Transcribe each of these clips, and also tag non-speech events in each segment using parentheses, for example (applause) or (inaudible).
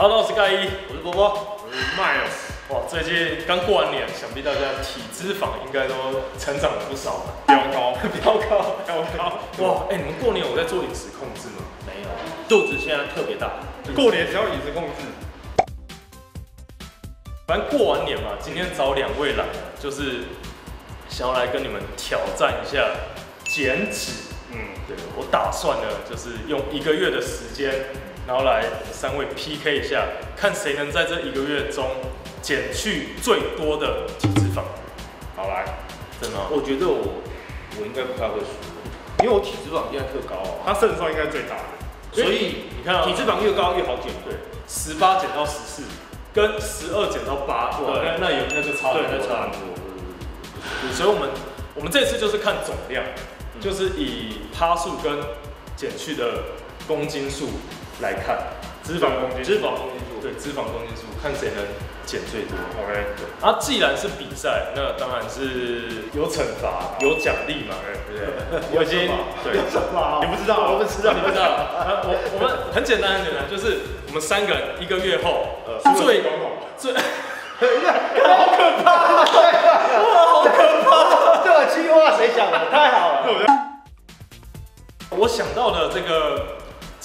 Hello，我是盖一，我是波波，我是 Miles。哇，最近刚过完年，想必大家体脂肪应该都成长了不少吧？(laughs) 飙高，飙高，飙高！哇，哎、你们过年有在做饮食控制吗？没有，肚子现在特别大。过年只要饮食控制，反正过完年嘛，今天找两位来，就是想要来跟你们挑战一下减脂。嗯，对我打算呢，就是用一个月的时间，然后来三位 PK 一下，看谁能在这一个月中减去最多的体脂肪。好来，真的吗？我觉得我我应该不太会输，因为我体脂肪现在特高哦，他胜算应该最大的。所以你看啊体脂肪越高越好减。对，十八减到十四，跟十二减到八，哇，对那那有那就差很对，多那差很多。对所以我们我们这次就是看总量，就是以趴数跟减去的公斤数来看，脂肪公斤脂肪公斤数，对，脂肪公斤数，看谁能减最多。OK，啊，既然是比赛，那当然是有惩罚、有奖励嘛，对不对？(laughs) 我已经对，什么你不知道，我不知道，你不知道。(laughs) 啊？我我们很简单，很简单，就是我们三个人一个月后呃最最，(laughs) 好可怕，哇，好可怕。这个计划谁想的？太好了。我想到的这个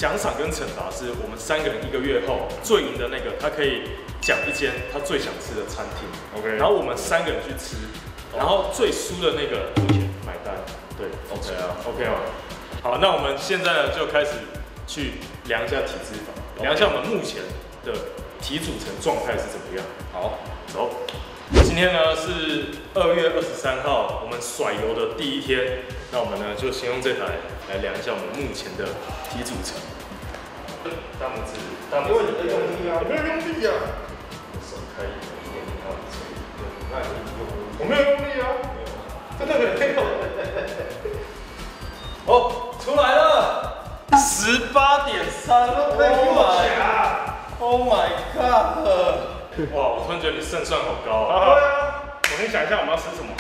奖赏跟惩罚是我们三个人一个月后最赢的那个，他可以讲一间他最想吃的餐厅，OK 然后我们三个人去吃，然后最输的那个付钱买单，对，OK 啊，OK 啊？好，那我们现在呢就开始去量一下体脂肪，量一下我们目前的体组成状态是怎么样。好，走，今天呢是二月二十三号，我们甩油的第一天。那我们呢就先用这台来量一下我们目前的体组成。大拇指，大拇指，用力啊我没有用力啊，手开一点，大拇指，那你用我没有用力啊，真的没有。哦，出来了，十八点三，Oh my Oh my God！哇，我突然觉得你胜算好高啊！对啊，我先想一下我们要吃什么。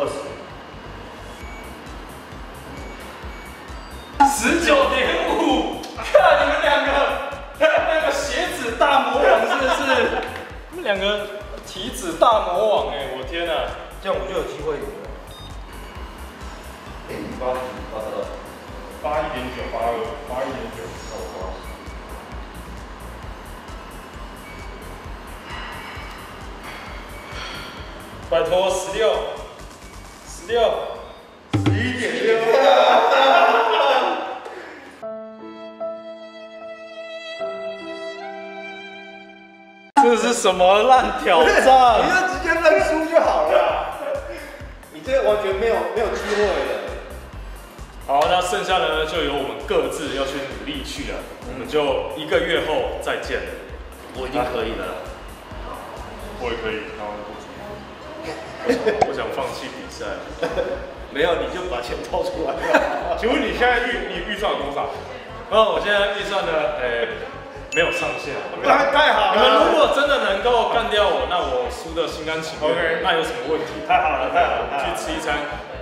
二十，十九点五，看你们两个，那个鞋子大魔王是不是？你们两个体脂大魔王哎、我天哪、这样我就有机会赢了。八，八二，八一点九，八二，八一点九，差不多。拜托十六，六，十一点六。(laughs) 这是什么烂挑你战？就直接认输就好了。你这完全没有没有机会了。好，那剩下的呢，就由我们各自要去努力去了。我们就一个月后再见。我已经可以了。我也可以，然后 (laughs) 我想放弃比赛。没有，你就把钱掏出来。(laughs) 请问你现在预你预算有多少？哦，我现在预算呢，呃、没有上限。太太好了你们如果真的能够干掉我，那我输的心甘情愿。OK 那有什么问题？太好了，太好了，去吃一餐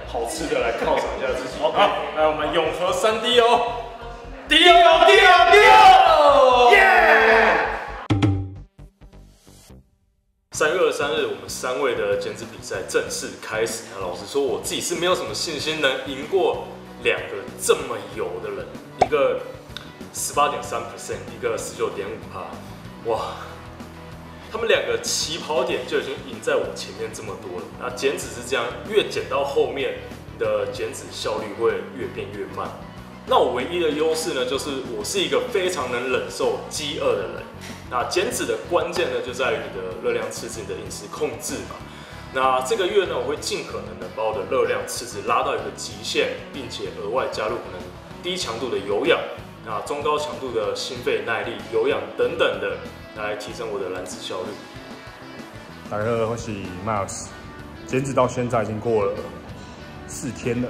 好吃的来犒赏一下自己。OK 好，来我们永和三 D 哦，D 哦，D 哦，D 哦，耶！三月二十三日，我们三位的减脂比赛正式开始。那老实说，我自己是没有什么信心能赢过两个这么油的人，一个十八点三 percent，一个十九点五帕，哇！他们两个起跑点就已经赢在我前面这么多了。那减脂是这样，越减到后面，的减脂效率会越变越慢。那我唯一的优势呢，就是我是一个非常能忍受饥饿的人。那减脂的关键呢，就在于你的热量赤字、你的饮食控制嘛。那这个月呢，我会尽可能的把我的热量赤字拉到一个极限，并且额外加入可能低强度的有氧，那中高强度的心肺耐力、有氧等等的，来提升我的燃脂效率。大家好，我是 Miles。截止到现在已经过了四天了。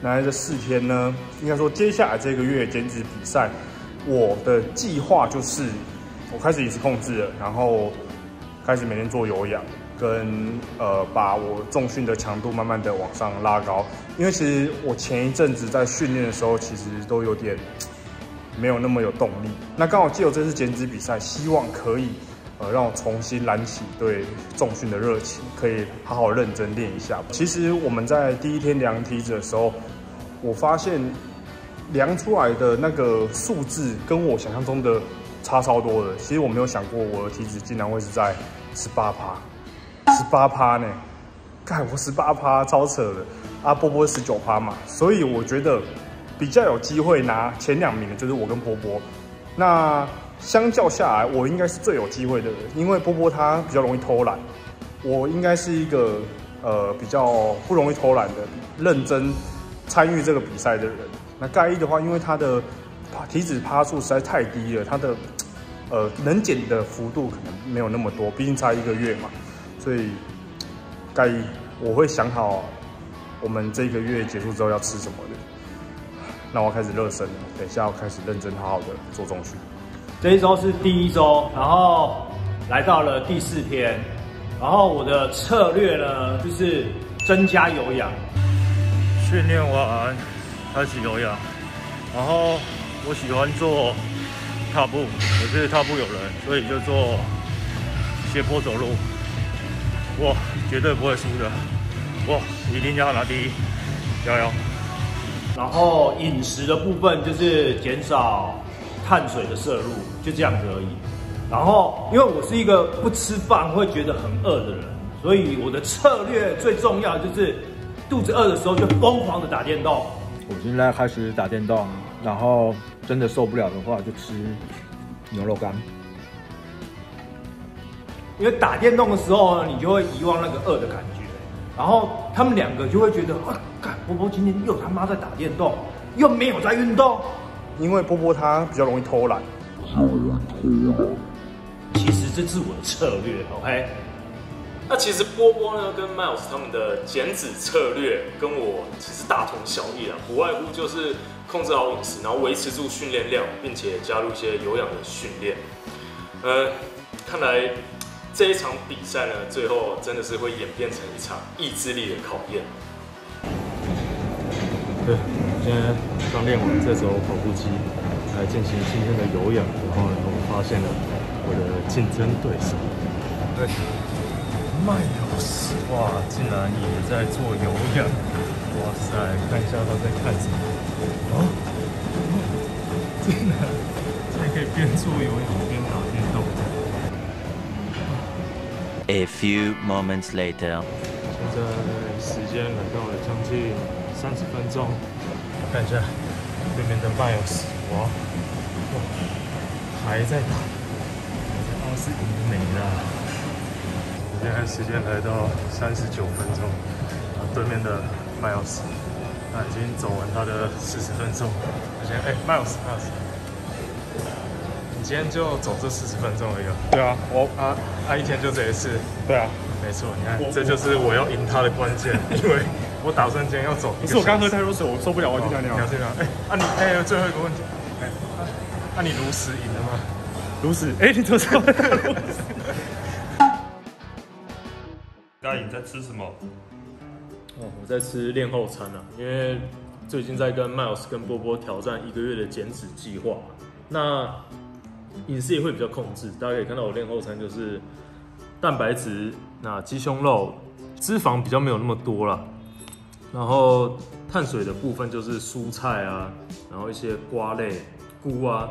那这四天呢，应该说接下来这个月减脂比赛，我的计划就是我开始饮食控制了，然后开始每天做有氧，跟呃把我重训的强度慢慢的往上拉高。因为其实我前一阵子在训练的时候，其实都有点没有那么有动力。那刚好借由这次减脂比赛，希望可以呃让我重新燃起对重训的热情，可以好好认真练一下。其实我们在第一天量体脂的时候，我发现量出来的那个数字跟我想象中的差超多的。其实我没有想过我的体脂竟然会是在十八趴，十八趴呢？看我十八趴，超扯的。啊，波波十九趴嘛，所以我觉得比较有机会拿前两名的就是我跟波波。那相较下来，我应该是最有机会的人，因为波波他比较容易偷懒，我应该是一个呃比较不容易偷懒的，认真参与这个比赛的人。那盖伊的话，因为他的体脂趴数实在太低了，它的呃能减的幅度可能没有那么多，毕竟差一个月嘛，所以该我会想好。我们这个月结束之后要吃什么的？那我开始热身了，等一下我开始认真好好的做中训。这一周是第一周，然后来到了第四天，然后我的策略呢就是增加有氧。训练完开始有氧，然后我喜欢做踏步，我是踏步有人，所以就做斜坡走路，我绝对不会输的。哇，一定要拿第一，加油！然后饮食的部分就是减少碳水的摄入，就这样子而已。然后因为我是一个不吃饭会觉得很饿的人，所以我的策略最重要就是肚子饿的时候就疯狂的打电动。我现在开始打电动，然后真的受不了的话就吃牛肉干。因为打电动的时候呢，你就会遗忘那个饿的感觉。然后他们两个就会觉得，啊，干波波今天又他妈在打电动，又没有在运动。因为波波他比较容易偷懒。其实这是我的策略，OK。那其实波波呢跟 Miles 他们的减脂策略跟我其实大同小异啊，不外乎就是控制好饮食，然后维持住训练量，并且加入一些有氧的训练。呃，看来。这一场比赛呢，最后真的是会演变成一场意志力的考验。对，现在刚练完这首跑步机，来进行今天的有氧，然后呢，我发现了我的竞争对手，对，麦老师，哇，竟然也在做有氧，哇塞，看一下他在看什么，哦，竟然还可以边做有氧边打电动。A few moments later，现在时间来到了将近三十分钟，看一下对面的 Miles，哇，还在打，还是赢没了。现在时间来到三十九分钟，对面的 Miles，他已经走完他的四十分钟。我先，哎，Miles，Miles。今天就走这四十分钟而已。对啊，我啊，他一天就这一次。对啊，没错。你看，这就是我要赢他的关键，(laughs) 因为我打算今天要走。可是我刚喝太多水，我受不了，我去尿尿。尿去尿。哎，啊你，哎，最后一个问题，哎，啊你如实赢了吗？如实。哎，你怎么知道？在吃什么？哦，我在吃练后餐啊，因为最近在跟 Miles 跟波波挑战一个月的减脂计划。那饮食也会比较控制，大家可以看到我练后餐就是蛋白质，那鸡胸肉，脂肪比较没有那么多了，然后碳水的部分就是蔬菜啊，然后一些瓜类，菇啊，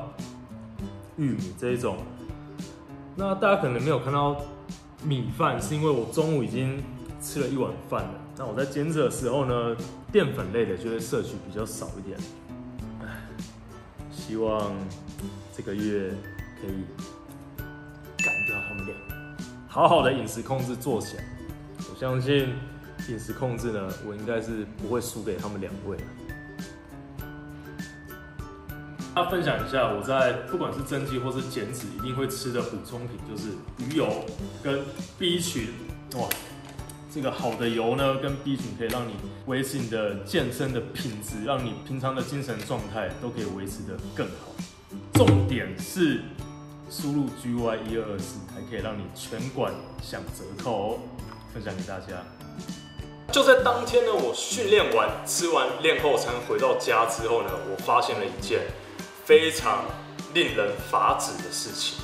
玉米这一种。那大家可能没有看到米饭，是因为我中午已经吃了一碗饭了。那我在减脂的时候呢，淀粉类的就会摄取比较少一点。希望。这个月可以干掉他们俩，好好的饮食控制做起来。我相信饮食控制呢，我应该是不会输给他们两位。大家分享一下，我在不管是增肌或是减脂，一定会吃的补充品就是鱼油跟 B 群。哇，这个好的油呢，跟 B 群可以让你维持你的健身的品质，让你平常的精神状态都可以维持的更好。重点是输入 GY 一二二四，还可以让你全馆享折扣哦。分享给大家。就在当天呢，我训练完、吃完练后餐回到家之后呢，我发现了一件非常令人发指的事情。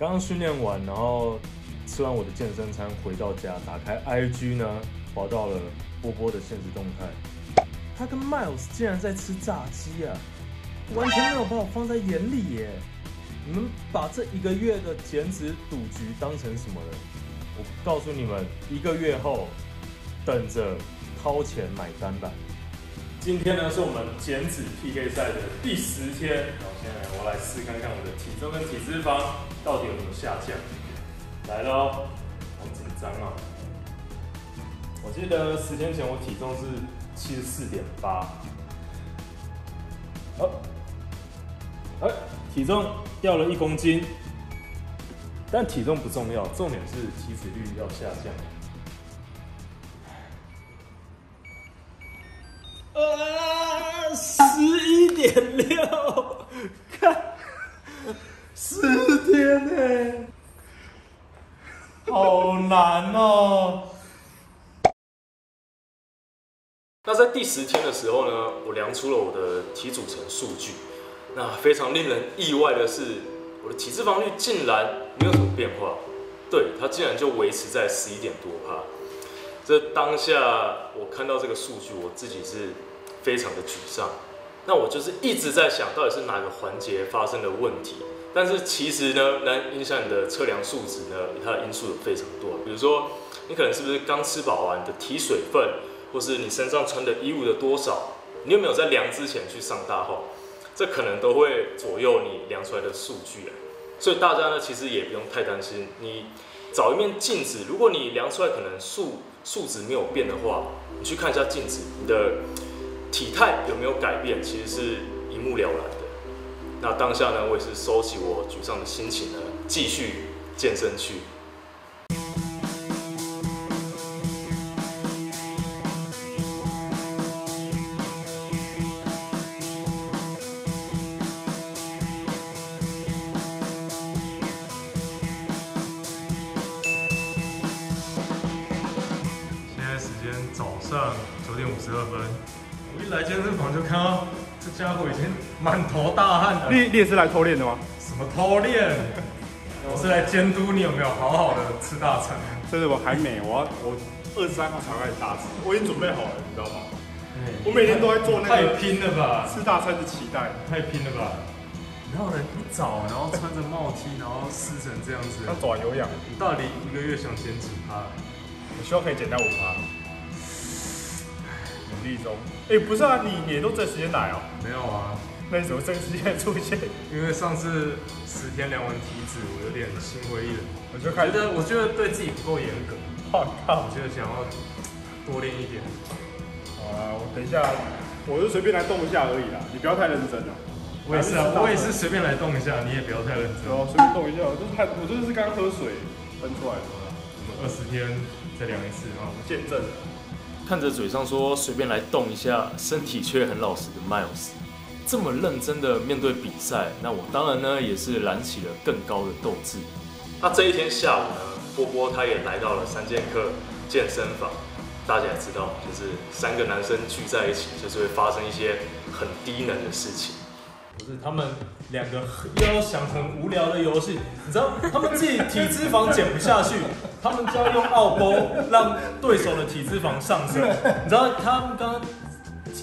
刚刚训练完，然后吃完我的健身餐回到家，打开 IG 呢，滑到了波波的现实动态，他跟 Miles 竟然在吃炸鸡啊，完全没有把我放在眼里耶。你们把这一个月的减脂赌局当成什么了？我告诉你们，一个月后等着掏钱买单吧。今天呢是我们减脂 PK 赛的第十天，好，现在我来试看看我的体重跟体脂肪到底有没有下降。来喽，好紧张啊！我记得十天前我体重是七十四点八，好，哎，体重掉了一公斤，但体重不重要，重点是体脂率要下降。啊，十一点六，看，十天呢、好难哦。那在第十天的时候呢，我量出了我的体组成数据。那非常令人意外的是，我的体脂肪率竟然没有什么变化，对，它竟然就维持在十一点多帕。这当下我看到这个数据，我自己是非常的沮丧。那我就是一直在想到底是哪个环节发生了问题。但是其实呢，能影响你的测量数值呢，它的因素有非常多。比如说，你可能是不是刚吃饱完的提水分，或是你身上穿的衣物的多少，你有没有在量之前去上大号，这可能都会左右你量出来的数据。所以大家呢，其实也不用太担心。你找一面镜子，如果你量出来可能数数值没有变的话，你去看一下镜子，你的体态有没有改变，其实是一目了然的。那当下呢，我也是收起我沮丧的心情呢，继续健身去。满头大汗的。你你也是来偷练的吗？什么偷练？(laughs) 我是来监督你有没有好好的吃大餐。真的我还没，我要我二十三号才开始大吃，我已经准备好了，你知道吗？我每天都在做那个太拼了吧！吃大餐的期待。太拼了吧！哪有人一早然后穿着帽 T，然后湿成这样子？要走完有氧，你到底一个月想减几趴？我希望可以减到五趴。努力中。哎、不是啊，你也都这时间来哦、没有啊，那你怎么这个时间出现？因为上次十天量完体脂，我有点心灰意冷。我就开始，觉得我觉得对自己不够严格，我靠！我觉得想要多练一点。好啊，我等一下，我就随便来动一下而已啦，你不要太认真了。我也是啊，我也是随便来动一下，你也不要太认真。然后随便动一下，我就是太，我真的是刚喝水喷出来的，我们二十天再量一次啊。见证。看着嘴上说随便来动一下，身体却很老实的 Miles，这么认真的面对比赛，那我当然呢也是燃起了更高的斗志。那这一天下午呢，波波他也来到了三剑客健身房。大家也知道，就是三个男生聚在一起，就是会发生一些很低能的事情。不是，他们两个又要想很无聊的游戏，你知道，他们自己体脂肪减不下去，他们就要用奥波让对手的体脂肪上升。你知道他们刚刚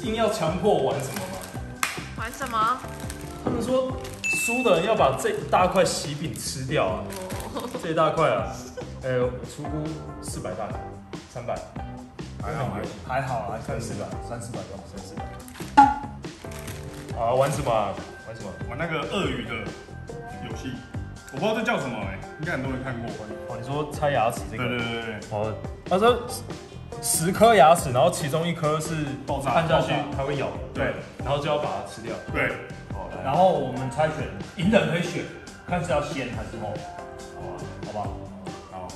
硬要强迫玩什么吗？玩什么？他们说输的人要把这一大块喜饼吃掉啊，这一大块啊，哎、(laughs) 出估四百大卡，三百，还好还还好啊，三四百，三四百吧，三四百。啊，玩什么啊？玩什么？玩那个鳄鱼的游戏，我不知道这叫什么哎、应该很多人看过。哦，你说拆牙齿这对个？对对对，哦，他说十颗牙齿，然后其中一颗是爆炸按下去它会咬，对，然后就要把它吃掉。对，好，来，然后我们猜选，赢的人可以选，看是要先还是后，好吧？好不好？好，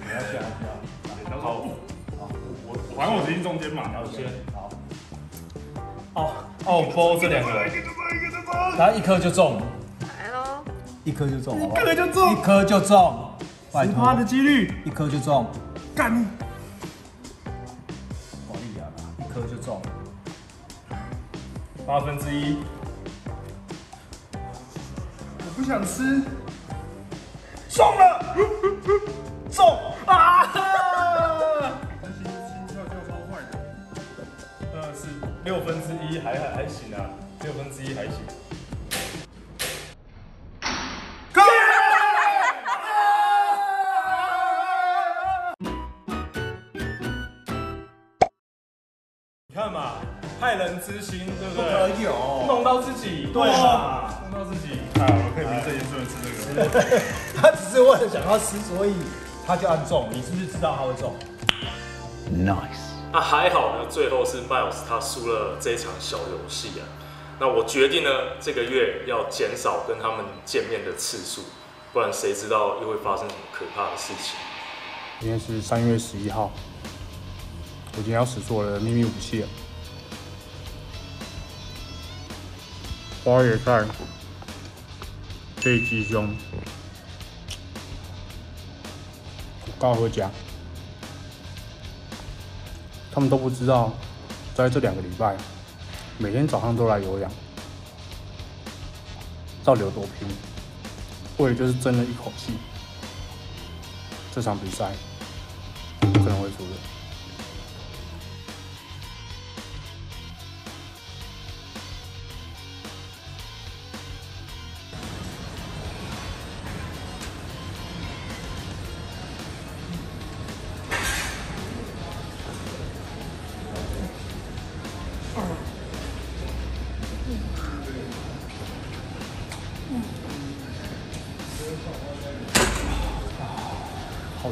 你要先还是要？然后我我反正我直接中间嘛，要先，好。哦奥波这两个，然后一颗就中，来喽，一颗就中，好不好？一颗就中。一颗就中，拜托十趴的几率，一颗就中，干！保利亚啦，一颗就中。八分之一，我不想吃，中了，中啊！但是心跳跳超快的。呃，是六分之一，还还还行啊，六分之一还行。害人之心，对不不对？可有，弄到自己，对嘛？弄到自己，啊，我可以名正言顺的吃这个。他只是为了想要吃，所以他就按中。你是不是知道他会中？那还好呢，最后是 Miles 他输了这一场小游戏啊。那我决定呢，这个月要减少跟他们见面的次数，不然谁知道又会发生什么可怕的事情。今天是三月十一号，我今天要使出我的秘密武器了。花野菜配鸡胸，高和夹，他们都不知道，在这两个礼拜，每天早上都来有氧，到底有多拼，为了就是争了一口气。这场比赛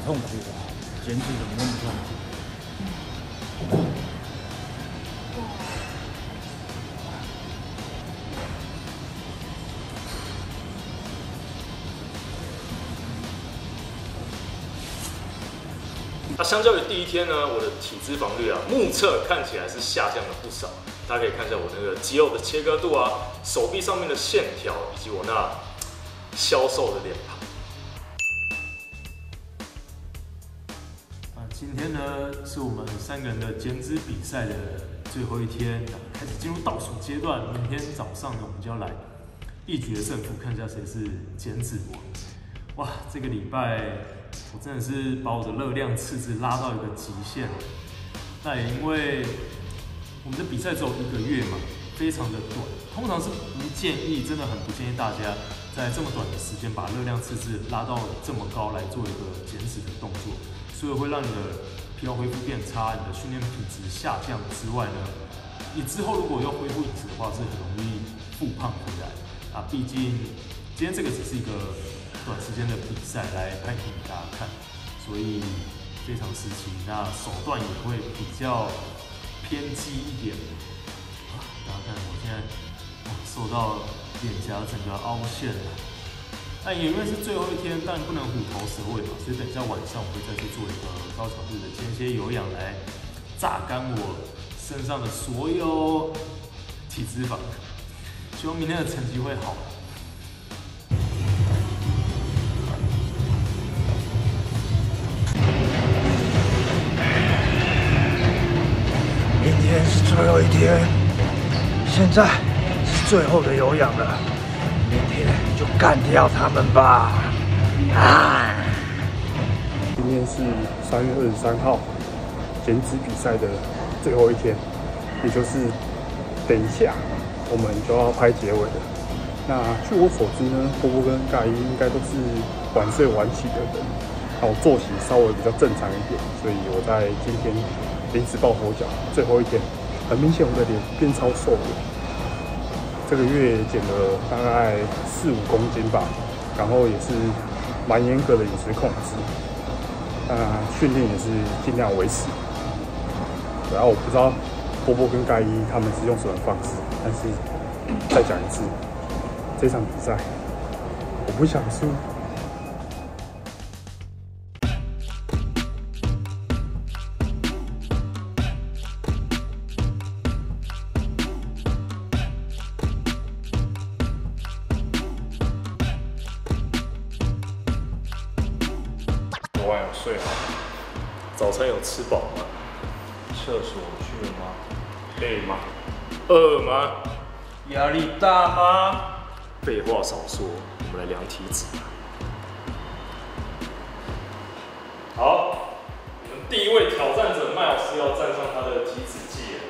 痛苦啊！减脂怎么那么痛苦？那相较于第一天呢，我的体脂肪率啊，目测看起来是下降了不少。大家可以看一下我那个肌肉的切割度啊，手臂上面的线条，以及我那消瘦的脸庞。三个人的减脂比赛的最后一天，开始进入倒数阶段。明天早上呢，我们就要来一决胜负，看一下谁是减脂王。哇，这个礼拜我真的是把我的热量赤字拉到一个极限了。那也因为我们的比赛只有一个月嘛，非常的短，通常是不建议，真的很不建议大家在这么短的时间把热量赤字拉到这么高来做一个减脂的动作，所以会让你的疲劳恢复变差，你的训练品质下降之外呢，你之后如果要恢复饮食的话，是很容易复胖回来啊。毕竟今天这个只是一个短时间的比赛来拍给大家看，所以非常时期，那手段也会比较偏激一点。啊，大家看我现在哇瘦到脸颊整个凹陷了。那也因为是最后一天，但不能虎头蛇尾嘛，所以等一下晚上我会再去做一个高强度的间歇有氧来榨干我身上的所有体脂肪。希望明天的成绩会好。明天是最后一天，现在是最后的有氧了，就干掉他们吧！啊！今天是三月二十三号，减脂比赛的最后一天，也就是等一下我们就要拍结尾了。那据我所知呢，波波跟盖伊应该都是晚睡晚起的人，然后作息稍微比较正常一点，所以我在今天临时抱佛脚，最后一天，很明显我的脸变超瘦了。这个月减了大概四五公斤吧，然后也是蛮严格的饮食控制。那训练也是尽量维持。然后我不知道波波跟盖伊他们是用什么方式，但是再讲一次，这场比赛我不想输。早餐有吃饱吗？厕所去了吗？累吗？饿吗？压力大吗？废话少说，我们来量体脂。好，我们第一位挑战者麦老师要站上他的体脂计了。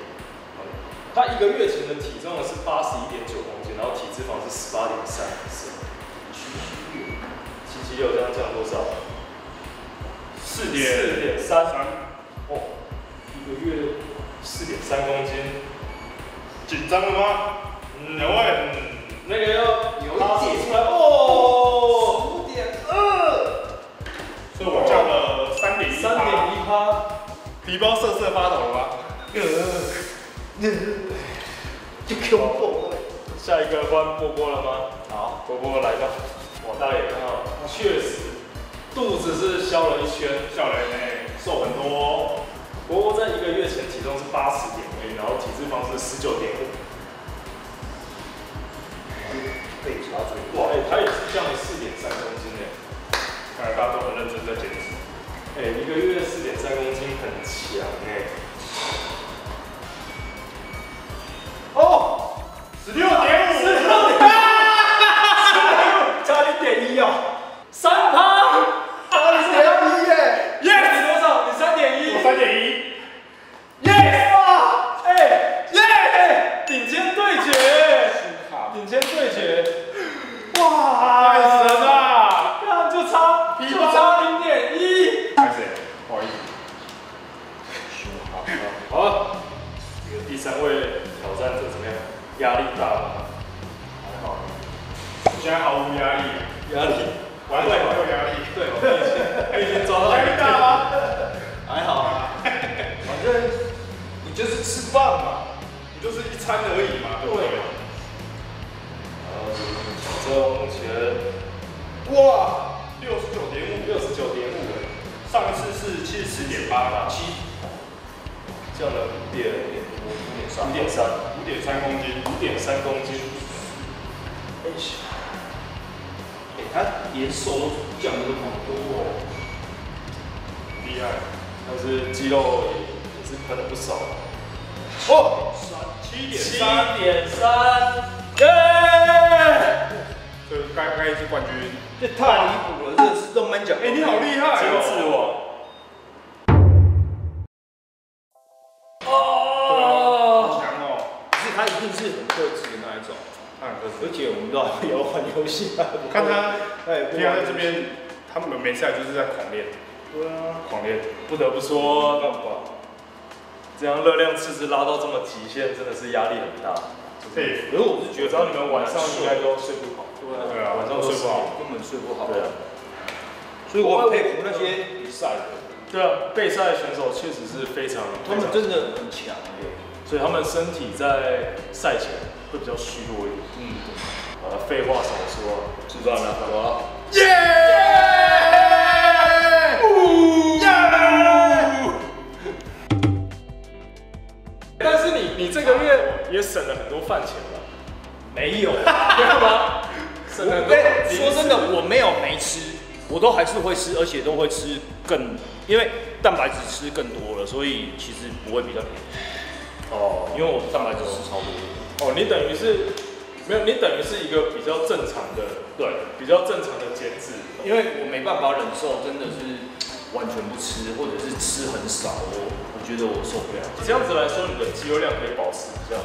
他一个月前的体重是八十一点九公斤，然后体脂肪是十八点三，是七七六这样降多少？四四点三哦，一个月四点三公斤，紧张了吗？嗯两位，那个要有一点出来。哦，五点二，所以我降了三点一，三点一趴，皮包瑟瑟发抖了吗？就恐怖了。下一个换波波了吗？好，波波来吧，我，大家也看到，确实肚子是消了一圈，笑人哎，瘦很多哦。波波在一个月前体重是八十点一，然后体脂肪是十九点五，被。哇，哎、他也是降了四点三公斤哎，看来大家都很认真在减脂。哎、一个月四点三公斤很强哎、哦，十六点哎，他连瘦都降了都好多哦，厉害。但是肌肉也也是喷了不少。哦，七点七三，点三，耶！这该该是冠军。这太离谱了，这个是动漫奖。哎，你好厉害哦！王。游戏啊，我 (laughs) 看他，哎，平常在这边，他们没赛就是在狂练，对啊，狂练。不得不说，这样热量赤字拉到这么极限，真的是压力很大。佩服。可是我是觉得，只要你们晚上应该都睡不好。对啊，晚上睡不好。根本睡不好。对啊，所以我很佩服那些比赛的，对啊，备赛选手确实是非常，他们真的很强耶。所以他们身体在赛前会比较虚弱一点。嗯，呃，废话少说，吃饭了，好了。但是你你这个月也省了很多饭钱吧？没有，没有吗？省了很多，说真的，我没有没吃，我都还是会吃，而且都会吃更，因为蛋白质吃更多了，所以其实不会比较便宜，哦因为我蛋白质吃超多的。哦，你等于是没有，你等于是一个比较正常的，对，比较正常的减脂。因为我没办法忍受，真的是完全不吃，或者是吃很少，我我觉得我受不了。这样子来说，你的肌肉量可以保持比较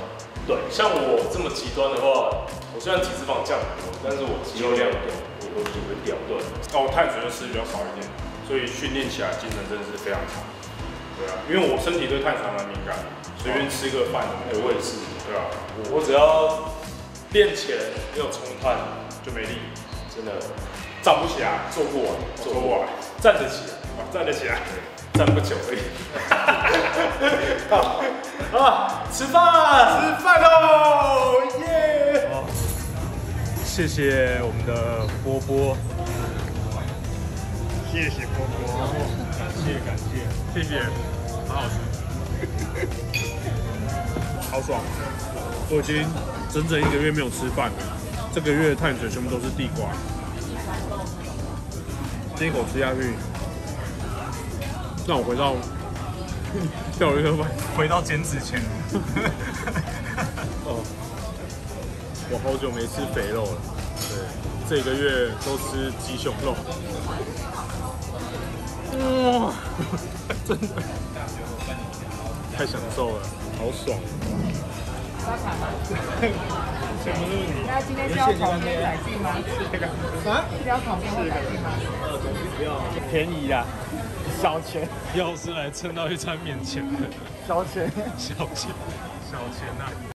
对。像我这么极端的话，我虽然体脂肪降很多，但是我肌肉量掉，我都就会掉。对，那我，碳水就吃比较少一点，所以训练起来精神真的是非常强。对啊，因为我身体对碳水还蛮敏感的，随便吃个饭哎，我也是，对啊，我只要练前没有冲碳，就没力，真的站不起来，坐不稳，坐不稳，站得起来，啊站得起来。站不久而已。(laughs) 啊，吃饭，吃饭喽，耶！谢谢我们的波波，谢谢波波，感谢感谢，谢谢，好好吃，好爽。我已经整整一个月没有吃饭了，这个月的碳水全部都是地瓜，这一口吃下去，让我回到 (laughs) 钓鱼课班。回到减脂前，哦，我好久没吃肥肉了，对，这个月都吃鸡胸肉。哇，(laughs) 真的。太享受了，好爽！刷卡吗那今天是要烤边仔进吗？啊？是要烤边或仔进吗？便宜呀，小钱，(laughs) 要是来蹭到一餐免钱的，小钱。小钱，小钱呐、